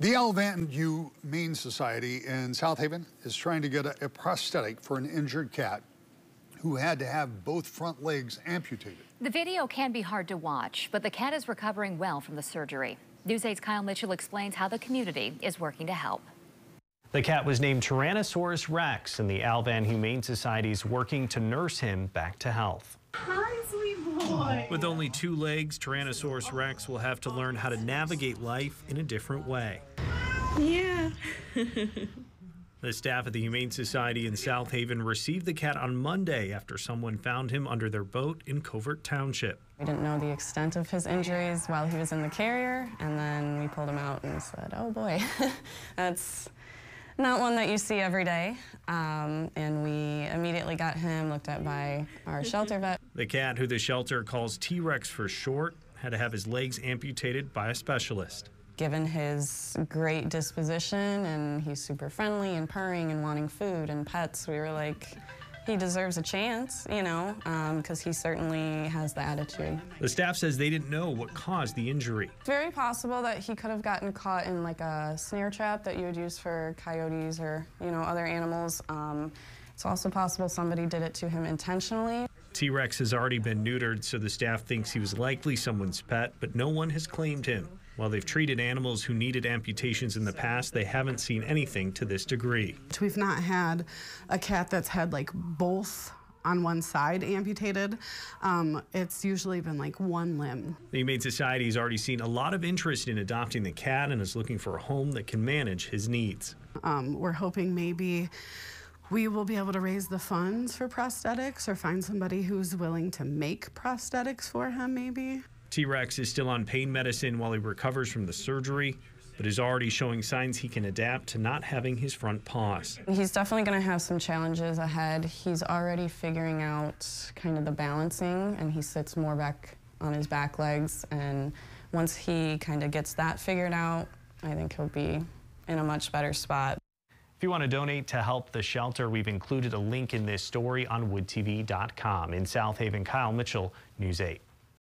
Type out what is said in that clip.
The Al-Van Humane Society in South Haven is trying to get a, a, prosthetic for an injured cat who had to have both front legs amputated. The video can be hard to watch, but the cat is recovering well from the surgery. News 8's Kyle Mitchell explains how the community is working to help. The cat was named Tyrannosaurus rex, and the Al-Van Humane Society is working to nurse him back to health. Hi, sweet boy. With only two legs, Tyrannosaurus rex will have to learn how to navigate life in a different way. Yeah. the staff at the Humane Society in South Haven received the cat on Monday after someone found him under their boat in Covert Township. We didn't know the extent of his injuries while he was in the carrier, and then we pulled him out and said, oh boy, that's not one that you see every day. Um, and we immediately got him looked at by our shelter vet. The cat, who the shelter calls T-Rex for short, had to have his legs amputated by a specialist. Given his great disposition and he's super friendly and purring and wanting food and pets, we were like, he deserves a chance, you know, because um, he certainly has the attitude. The staff says they didn't know what caused the injury. It's very possible that he could have gotten caught in like a snare trap that you would use for coyotes or, you know, other animals. Um, it's also possible somebody did it to him intentionally. T-Rex has already been neutered, so the staff thinks he was likely someone's pet, but no one has claimed him. While they've treated animals who needed amputations in the past, they haven't seen anything to this degree. We've not had a cat that's had like both on one side amputated. Um, it's usually been like one limb. The Humane Society has already seen a lot of interest in adopting the cat and is looking for a home that can manage his needs. Um, we're hoping maybe we will be able to raise the funds for prosthetics or find somebody who's willing to make prosthetics for him maybe. T-Rex is still on pain medicine while he recovers from the surgery, but is already showing signs he can adapt to not having his front paws. He's definitely going to have some challenges ahead. He's already figuring out kind of the balancing, and he sits more back on his back legs. And once he kind of gets that figured out, I think he'll be in a much better spot. If you want to donate to help the shelter, we've included a link in this story on woodtv.com. In South Haven, Kyle Mitchell, News 8.